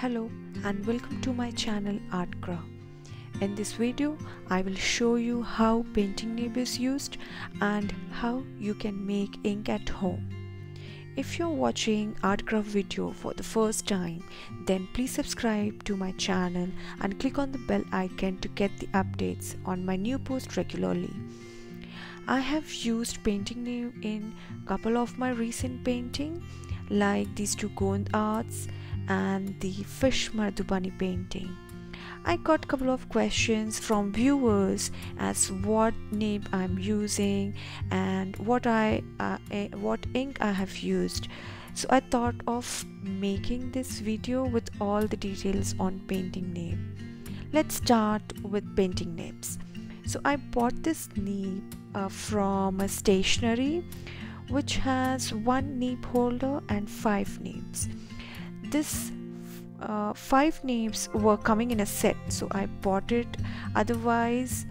Hello and welcome to my channel ArtGrah. In this video, I will show you how painting nib is used and how you can make ink at home. If you're watching ArtGrah video for the first time, then please subscribe to my channel and click on the bell icon to get the updates on my new post regularly. I have used painting nib in couple of my recent painting like these two Gond arts and the fish Madhubani painting. I got a couple of questions from viewers as what nib I'm using and what I uh, eh, what ink I have used. So I thought of making this video with all the details on painting nib. Let's start with painting nibs. So I bought this nib uh, from a stationery which has one nib holder and five nibs. This uh, five nibs were coming in a set. So I bought it. Otherwise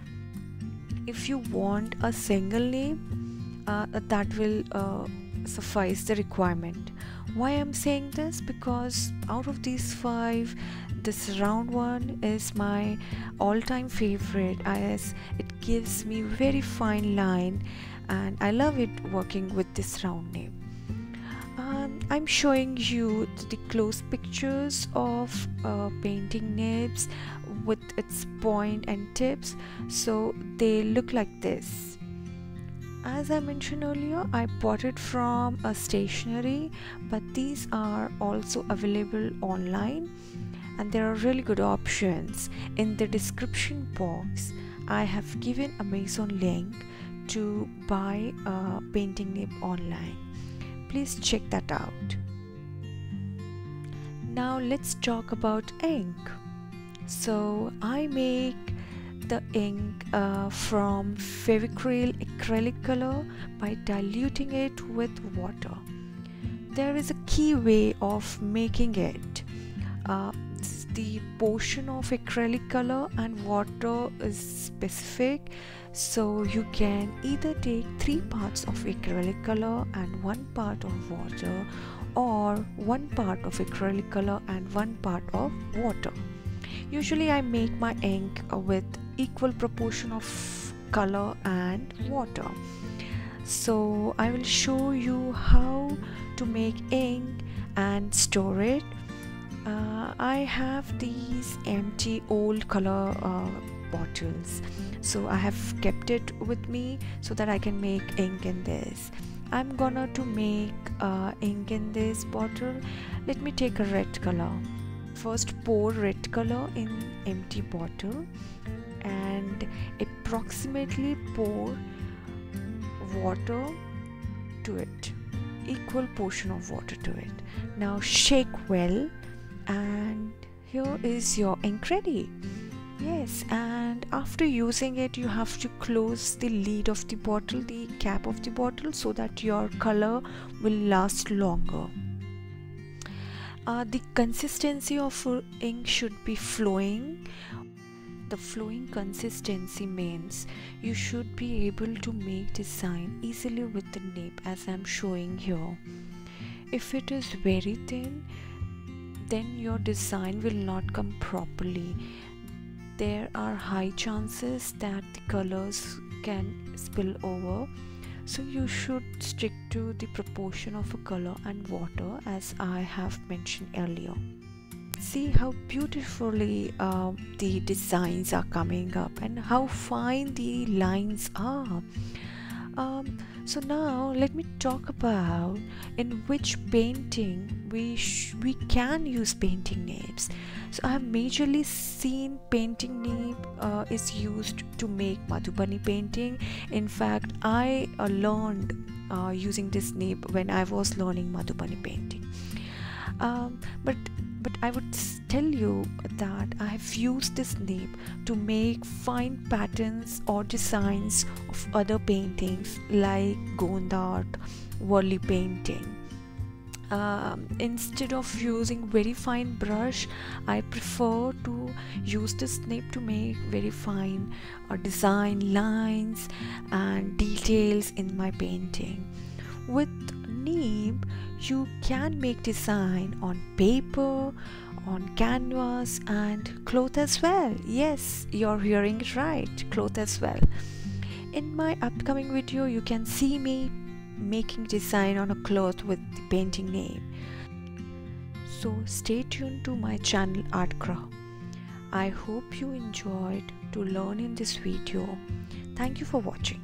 if you want a single nib uh, that will uh, suffice the requirement. Why I'm saying this? Because out of these five this round one is my all-time favorite. As it gives me very fine line and I love it working with this round nib um, I'm showing you the close pictures of uh, painting nibs with its point and tips. So they look like this. As I mentioned earlier I bought it from a stationery but these are also available online and there are really good options. In the description box I have given Amazon link to buy a painting nib online please check that out. Now let's talk about ink. So I make the ink uh, from Fevicryl acrylic color by diluting it with water. There is a key way of making it. Uh, the portion of acrylic color and water is specific. So you can either take three parts of acrylic color and one part of water or one part of acrylic color and one part of water. Usually i make my ink with equal proportion of color and water. So i will show you how to make ink and store it uh, i have these empty old color uh, bottles. So I have kept it with me so that I can make ink in this. I'm gonna to make uh, ink in this bottle. Let me take a red color. First pour red color in empty bottle and approximately pour water to it equal portion of water to it. Now shake well and here is your ink ready yes and after using it you have to close the lid of the bottle the cap of the bottle so that your color will last longer. Uh, the consistency of ink should be flowing. The flowing consistency means you should be able to make design easily with the nib as I'm showing here. If it is very thin then your design will not come properly. There are high chances that the colors can spill over. So you should stick to the proportion of a color and water as I have mentioned earlier. See how beautifully uh, the designs are coming up and how fine the lines are. Um, so now let me talk about in which painting we we can use painting nibs so i have majorly seen painting nib uh, is used to make madhubani painting. In fact i uh, learned uh, using this nib when i was learning madhubani painting. Um, but but I would tell you that I have used this nib to make fine patterns or designs of other paintings like Gond art, Warli painting. Um, instead of using very fine brush I prefer to use this nib to make very fine uh, design lines and details in my painting with you can make design on paper on canvas and cloth as well. Yes, you're hearing it right, cloth as well. In my upcoming video, you can see me making design on a cloth with the painting nib. So stay tuned to my channel Art ArtGrah. I hope you enjoyed to learn in this video. Thank you for watching.